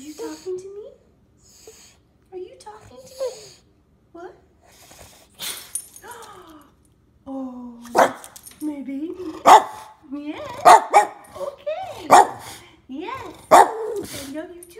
Are you talking to me? Are you talking to me? What? Oh, maybe. Yeah. Okay. Yes. I love you too.